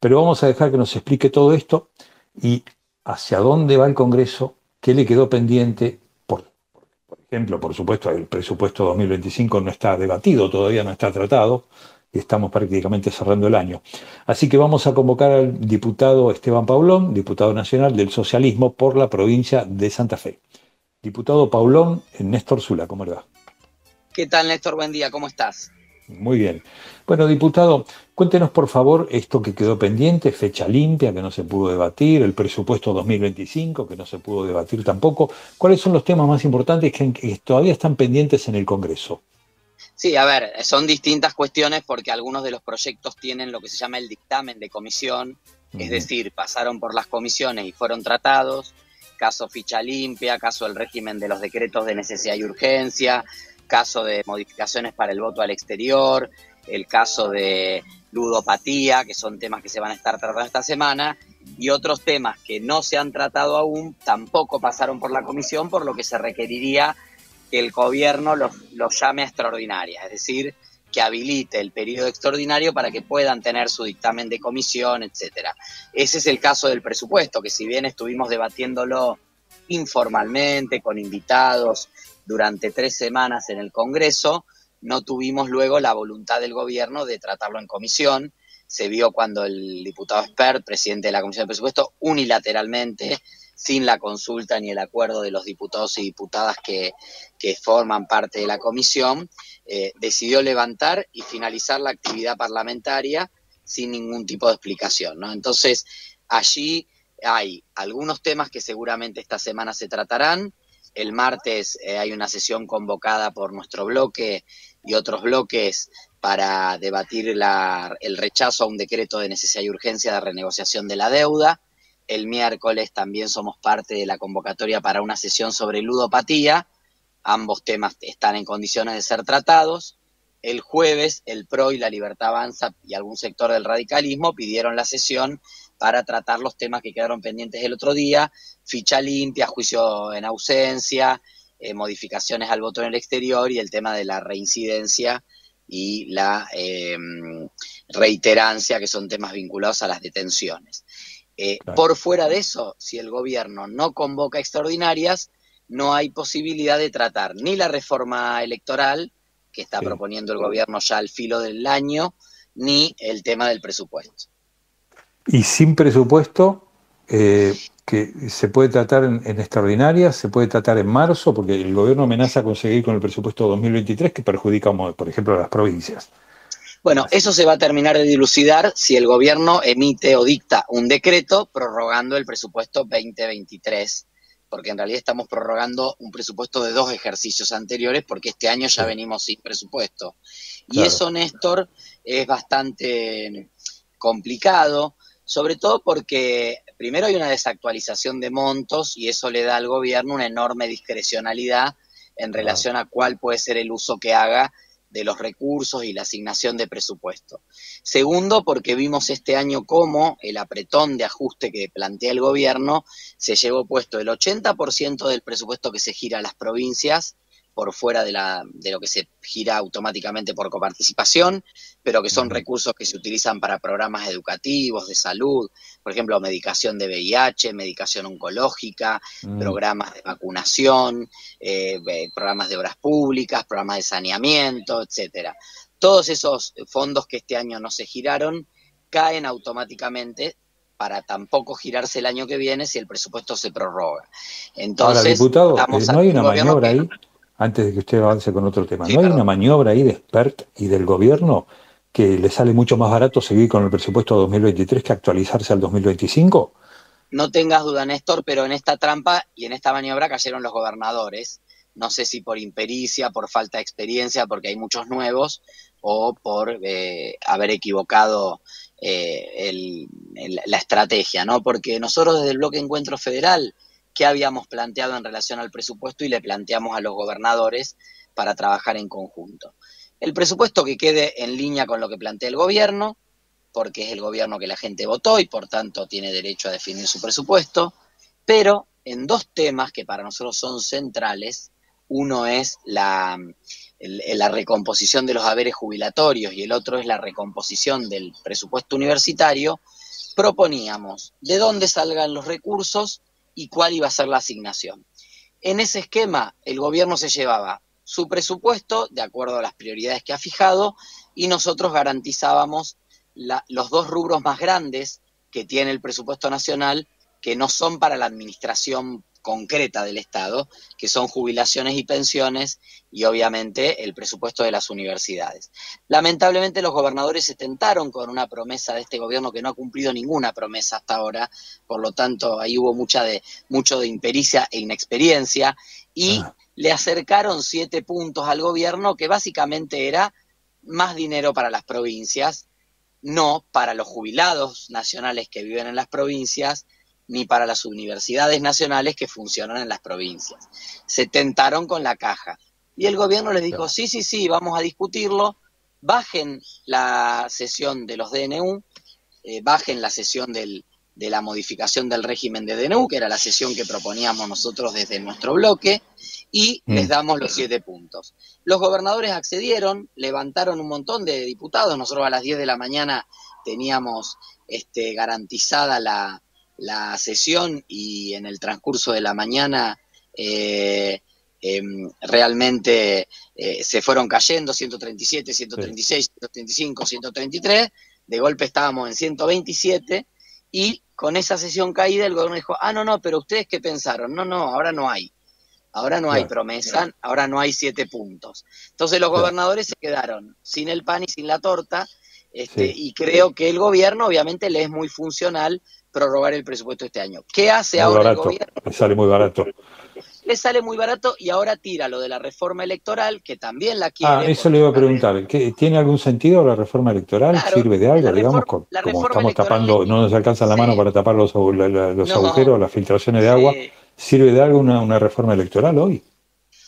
Pero vamos a dejar que nos explique todo esto y hacia dónde va el Congreso, qué le quedó pendiente. Por, por ejemplo, por supuesto, el presupuesto 2025 no está debatido, todavía no está tratado y estamos prácticamente cerrando el año. Así que vamos a convocar al diputado Esteban Paulón, diputado nacional del socialismo por la provincia de Santa Fe. Diputado Paulón, Néstor Zula, ¿cómo le va? ¿Qué tal, Néstor? Buen día, ¿cómo estás? Muy bien. Bueno, diputado, cuéntenos por favor esto que quedó pendiente, fecha limpia, que no se pudo debatir, el presupuesto 2025, que no se pudo debatir tampoco. ¿Cuáles son los temas más importantes que, todavía están pendientes en el Congreso? Sí, a ver, son distintas cuestiones porque algunos de los proyectos tienen lo que se llama el dictamen de comisión, es decir, pasaron por las comisiones y fueron tratados, caso ficha limpia, caso del régimen de los decretos de necesidad y urgencia, caso de modificaciones para el voto al exterior, el caso de ludopatía, que son temas que se van a estar tratando esta semana, y otros temas que no se han tratado aún tampoco pasaron por la comisión, por lo que se requeriría que el gobierno los, llame a extraordinaria, es decir, que habilite el periodo extraordinario para que puedan tener su dictamen de comisión, etcétera. Ese es el caso del presupuesto, que si bien estuvimos debatiéndolo informalmente, con invitados, durante tres semanas en el Congreso, no tuvimos luego la voluntad del gobierno de tratarlo en comisión. Se vio cuando el diputado Spert, presidente de la Comisión de Presupuesto, unilateralmente, sin la consulta ni el acuerdo de los diputados y diputadas que, forman parte de la comisión, eh, decidió levantar y finalizar la actividad parlamentaria sin ningún tipo de explicación. ¿no? Entonces, allí hay algunos temas que seguramente esta semana se tratarán, el martes eh, hay una sesión convocada por nuestro bloque y otros bloques para debatir el rechazo a un decreto de necesidad y urgencia de renegociación de la deuda. El miércoles también somos parte de la convocatoria para una sesión sobre ludopatía. Ambos temas están en condiciones de ser tratados. El jueves, el PRO y la Libertad Avanza y algún sector del radicalismo pidieron la sesión para tratar los temas que quedaron pendientes el otro día, ficha limpia, juicio en ausencia, eh, modificaciones al voto en el exterior y el tema de la reincidencia y la em, reiterancia, que son temas vinculados a las detenciones. Eh, por fuera de eso, si el gobierno no convoca extraordinarias, no hay posibilidad de tratar ni la reforma electoral, que está proponiendo el gobierno ya al filo del año, ni el tema del presupuesto. Y sin presupuesto, eh, que se puede tratar en, extraordinarias, se puede tratar en marzo, porque el gobierno amenaza con seguir con el presupuesto 2023 que perjudica, por ejemplo, a las provincias. Bueno, eso se va a terminar de dilucidar si el gobierno emite o dicta un decreto prorrogando el presupuesto 2023, porque en realidad estamos prorrogando un presupuesto de dos ejercicios anteriores, porque este año ya venimos sin presupuesto. Y eso, Néstor, es bastante complicado sobre todo porque primero hay una desactualización de montos y eso le da al gobierno una enorme discrecionalidad en relación a cuál puede ser el uso que haga de los recursos y la asignación de presupuesto. Segundo, porque vimos este año cómo el apretón de ajuste que plantea el gobierno se llevó puesto el 80% del presupuesto que se gira a las provincias por fuera de, la, de lo que se gira automáticamente por coparticipación, pero que son recursos que se utilizan para programas educativos, de salud, por ejemplo, medicación de VIH, medicación oncológica, mm. programas de vacunación, eh, programas de obras públicas, programas de saneamiento, etcétera. Todos esos fondos que este año no se giraron caen automáticamente para tampoco girarse el año que viene si el presupuesto se prorroga. Entonces, Ahora, diputado, eh, ¿no hay una maniobra ahí? Antes de que usted avance con otro tema. ¿No hay una maniobra ahí de expert y del gobierno que le sale mucho más barato seguir con el presupuesto 2023 que actualizarse al 2025? No tengas duda, Néstor, pero en esta trampa y en esta maniobra cayeron los gobernadores. No sé si por impericia, por falta de experiencia, porque hay muchos nuevos, o por eh, haber equivocado eh, la estrategia, ¿no? Porque nosotros desde el Bloque Encuentro Federal qué habíamos planteado en relación al presupuesto y le planteamos a los gobernadores para trabajar en conjunto. El presupuesto que quede en línea con lo que plantea el gobierno, porque es el gobierno que la gente votó y por tanto tiene derecho a definir su presupuesto, pero en dos temas que para nosotros son centrales, uno es la, la recomposición de los haberes jubilatorios y el otro es la recomposición del presupuesto universitario, proponíamos de dónde salgan los recursos y cuál iba a ser la asignación. En ese esquema, el gobierno se llevaba su presupuesto de acuerdo a las prioridades que ha fijado y nosotros garantizábamos los dos rubros más grandes que tiene el presupuesto nacional, que no son para la administración concreta del Estado, que son jubilaciones y pensiones y obviamente el presupuesto de las universidades. Lamentablemente los gobernadores se tentaron con una promesa de este gobierno que no ha cumplido ninguna promesa hasta ahora, por lo tanto ahí hubo mucha de, mucho de impericia e inexperiencia y ah. le acercaron siete puntos al gobierno que básicamente era más dinero para las provincias, no para los jubilados nacionales que viven en las provincias, ni para las universidades nacionales que funcionan en las provincias. Se tentaron con la caja. Y el gobierno les dijo, sí, sí, sí, vamos a discutirlo, bajen la sesión de los DNU, eh, bajen la sesión del, de la modificación del régimen de DNU, que era la sesión que proponíamos nosotros desde nuestro bloque, y mm. les damos los siete puntos. Los gobernadores accedieron, levantaron un montón de diputados, nosotros a las 10 de la mañana teníamos este, garantizada la, la sesión y en el transcurso de la mañana eh, em, realmente eh, se fueron cayendo 137, 136, 135, 133, de golpe estábamos en 127 y con esa sesión caída el gobierno dijo, ah, no, no, pero ustedes qué pensaron, no, no, ahora no hay. Ahora no hay promesa, ahora no hay siete puntos. Entonces los gobernadores se quedaron sin el pan y sin la torta, este, y creo que el gobierno obviamente le es muy funcional prorrogar el presupuesto este año. ¿Qué hace ahora el gobierno? Le sale muy barato. Le sale muy barato y ahora tira lo de la reforma electoral, que también la quiere. Ah, eso le iba a preguntar. ¿Tiene algún sentido la reforma electoral? ¿Sirve de algo? digamos, como estamos tapando, no nos alcanza la mano para tapar los, agujeros, las filtraciones de agua. ¿Sirve de algo una reforma electoral hoy?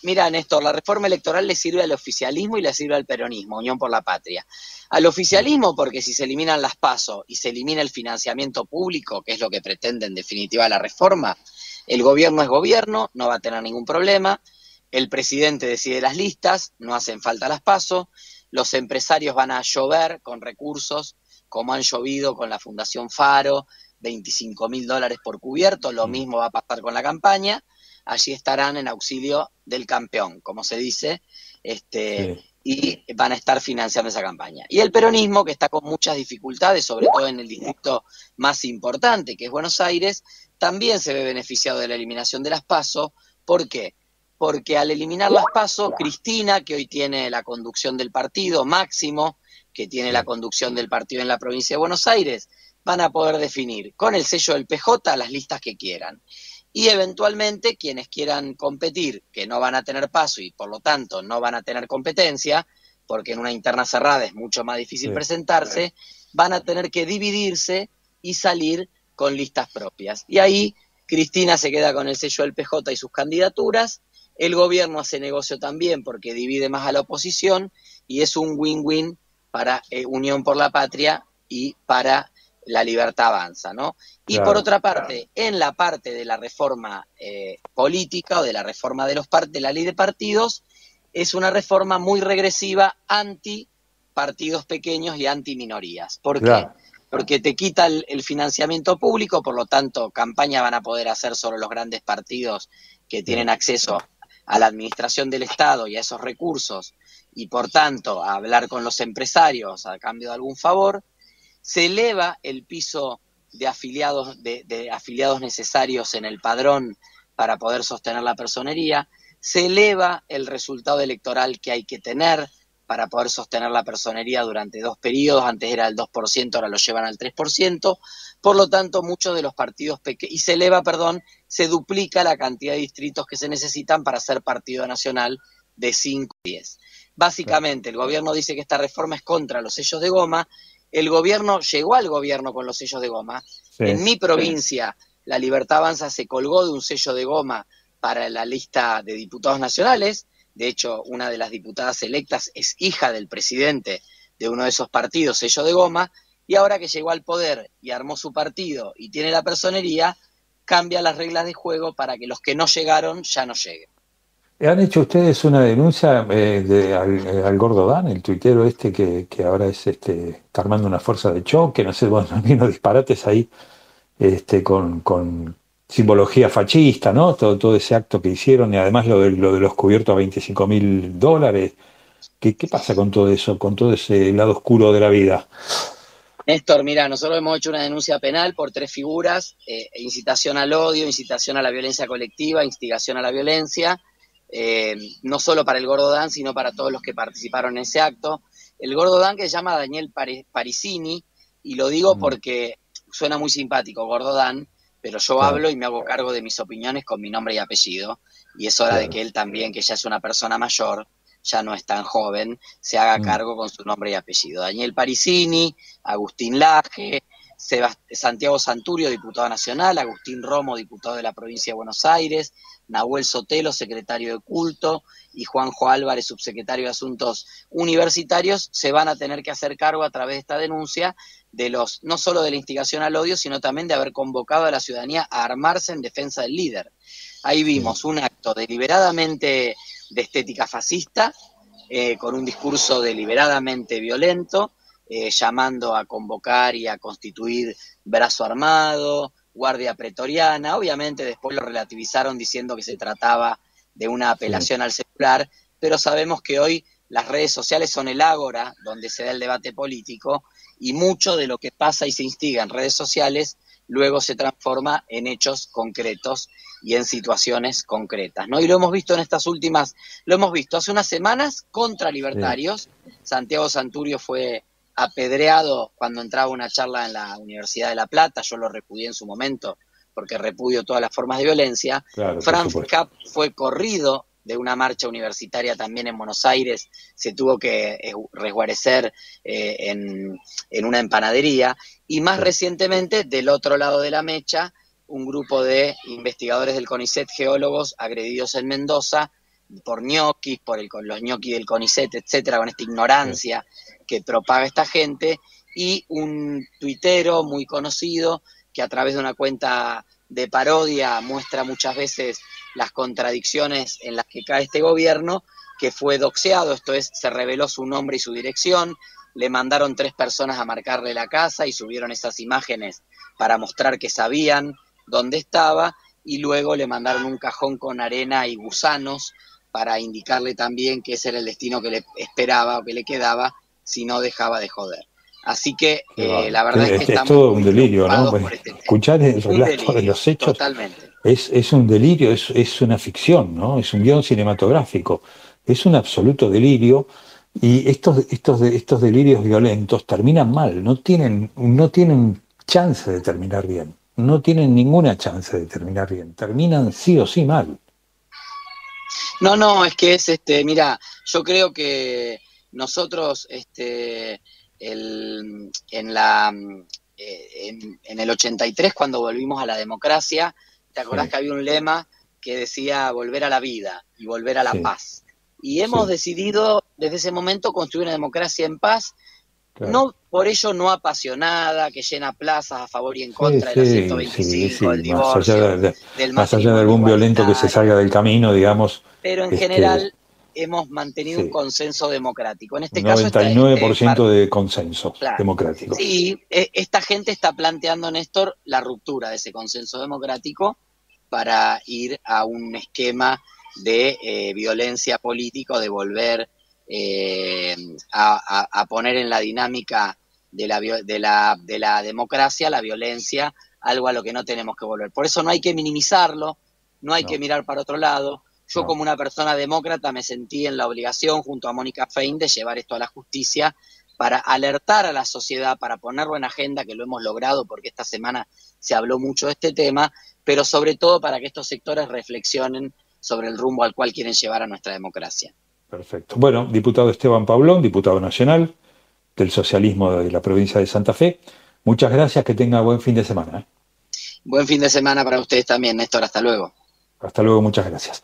Mira, Néstor, la reforma electoral le sirve al oficialismo y le sirve al peronismo, Unión por la Patria. Al oficialismo porque si se eliminan las pasos y se elimina el financiamiento público, que es lo que pretende en definitiva la reforma, el gobierno es gobierno, no va a tener ningún problema, el presidente decide las listas, no hacen falta las pasos, los empresarios van a llover con recursos, como han llovido con la Fundación Faro, 25 mil dólares por cubierto, lo mm. mismo va a pasar con la campaña, allí estarán en auxilio del campeón, como se dice, este, y van a estar financiando esa campaña. Y el peronismo, que está con muchas dificultades, sobre todo en el distrito más importante, que es Buenos Aires, también se ve beneficiado de la eliminación de las PASO. ¿Por qué? Porque al eliminar las PASO, Cristina, que hoy tiene la conducción del partido, Máximo, que tiene la conducción del partido en la provincia de Buenos Aires, van a poder definir con el sello del PJ las listas que quieran y eventualmente quienes quieran competir, que no van a tener paso y por lo tanto no van a tener competencia, porque en una interna cerrada es mucho más difícil presentarse, van a tener que dividirse y salir con listas propias. Y ahí Cristina se queda con el sello del PJ y sus candidaturas, el gobierno hace negocio también porque divide más a la oposición y es un win-win para eh, Unión por la Patria y para la libertad avanza, ¿no? Y por otra parte, en la parte de la reforma eh, política o de la reforma de los de la ley de partidos, es una reforma muy regresiva anti partidos pequeños y anti minorías. ¿Por qué? Porque te quita el, financiamiento público, por lo tanto, campaña van a poder hacer solo los grandes partidos que tienen acceso a la administración del Estado y a esos recursos, y por tanto a hablar con los empresarios a cambio de algún favor se eleva el piso de afiliados, de, afiliados necesarios en el padrón para poder sostener la personería, se eleva el resultado electoral que hay que tener para poder sostener la personería durante dos periodos, antes era el 2%, ahora lo llevan al 3%, por lo tanto muchos de los partidos pequeños, y se eleva, perdón, se duplica la cantidad de distritos que se necesitan para ser partido nacional de 5 a 10. Básicamente, el gobierno dice que esta reforma es contra los sellos de goma el gobierno llegó al gobierno con los sellos de goma. en mi provincia, la Libertad Avanza se colgó de un sello de goma para la lista de diputados nacionales. De hecho, una de las diputadas electas es hija del presidente de uno de esos partidos, sello de goma, y ahora que llegó al poder y armó su partido y tiene la personería, cambia las reglas de juego para que los que no llegaron ya no lleguen. ¿Han hecho ustedes una denuncia eh, de, al, Gordo Dan, el tuitero este que, ahora es este, está armando una fuerza de choque, no sé, bueno, unos disparates ahí este, con, simbología fascista, ¿no? Todo, todo ese acto que hicieron y además lo de, lo de los cubiertos a 25 mil dólares. ¿Qué, ¿Qué pasa con todo eso, con todo ese lado oscuro de la vida? Néstor, mira, nosotros hemos hecho una denuncia penal por tres figuras, eh, incitación al odio, incitación a la violencia colectiva, instigación a la violencia, eh, no solo para el Gordo Dan, sino para todos los que participaron en ese acto. El Gordo Dan que se llama Daniel Parisini, y lo digo mm. porque suena muy simpático, Gordo Dan, pero yo hablo y me hago cargo de mis opiniones con mi nombre y apellido, y es hora de que él también, que ya es una persona mayor, ya no es tan joven, se haga mm. cargo con su nombre y apellido. Daniel Parisini, Agustín Laje, Santiago Santurio, diputado nacional, Agustín Romo, diputado de la provincia de Buenos Aires, Nahuel Sotelo, secretario de culto, y Juanjo Álvarez, subsecretario de Asuntos Universitarios, se van a tener que hacer cargo a través de esta denuncia de los, no solo de la instigación al odio, sino también de haber convocado a la ciudadanía a armarse en defensa del líder. Ahí vimos un acto deliberadamente de estética fascista, eh, con un discurso deliberadamente violento, eh, llamando a convocar y a constituir brazo armado, guardia pretoriana. Obviamente después lo relativizaron diciendo que se trataba de una apelación al celular, pero sabemos que hoy las redes sociales son el ágora donde se da el debate político y mucho de lo que pasa y se instiga en redes sociales luego se transforma en hechos concretos y en situaciones concretas, ¿no? Y lo hemos visto en estas últimas, lo hemos visto hace unas semanas contra libertarios. Santiago Santurio fue apedreado cuando entraba una charla en la Universidad de La Plata, yo lo repudié en su momento porque repudio todas las formas de violencia. Franz Kapp fue corrido de una marcha universitaria también en Buenos Aires, se tuvo que eh, resguarecer eh, en, en, una empanadería. Y más recientemente, del otro lado de la mecha, un grupo de investigadores del CONICET, geólogos, agredidos en Mendoza por ñoquis, por el, los ñoquis del CONICET, etcétera, con esta ignorancia que propaga esta gente, y un tuitero muy conocido que a través de una cuenta de parodia muestra muchas veces las contradicciones en las que cae este gobierno, que fue doxeado, esto es, se reveló su nombre y su dirección, le mandaron tres personas a marcarle la casa y subieron esas imágenes para mostrar que sabían dónde estaba. Y luego le mandaron un cajón con arena y gusanos para indicarle también que ese era el destino que le esperaba o que le quedaba si no dejaba de joder. Así que eh, la verdad es, que es todo un delirio, ¿no? Este escuchar el relato de los hechos totalmente. Es, es un delirio, es, es, una ficción, ¿no? Es un guion cinematográfico. Es un absoluto delirio y estos, estos, estos delirios violentos terminan mal, no tienen, no tienen chance de terminar bien, no tienen ninguna chance de terminar bien, terminan sí o sí mal. No, no, es que es este, mira, yo creo que nosotros este, el, en, la, eh, en, el 83, cuando volvimos a la democracia, ¿te acordás que había un lema que decía volver a la vida y volver a la paz? Y hemos decidido desde ese momento construir una democracia en paz, no por ello no apasionada, que llena plazas a favor y en contra de la 125, del divorcio, más allá de, más allá de algún violento que se salga del camino, digamos. Pero en general hemos mantenido un consenso democrático. En este 99% de consenso democrático. Sí, e, esta gente está planteando, Néstor, la ruptura de ese consenso democrático para ir a un esquema de eh, violencia política, de volver eh, a, poner en la dinámica de la, de, la, de la democracia la violencia, algo a lo que no tenemos que volver. Por eso no hay que minimizarlo, no hay que mirar para otro lado, yo como una persona demócrata me sentí en la obligación junto a Mónica Fein de llevar esto a la justicia para alertar a la sociedad, para ponerlo en agenda, que lo hemos logrado porque esta semana se habló mucho de este tema, pero sobre todo para que estos sectores reflexionen sobre el rumbo al cual quieren llevar a nuestra democracia. Perfecto. Bueno, diputado Esteban Pablón, diputado nacional del socialismo de la provincia de Santa Fe, muchas gracias, que tenga buen fin de semana. ¿eh? Buen fin de semana para ustedes también, Néstor, hasta luego. Hasta luego, muchas gracias.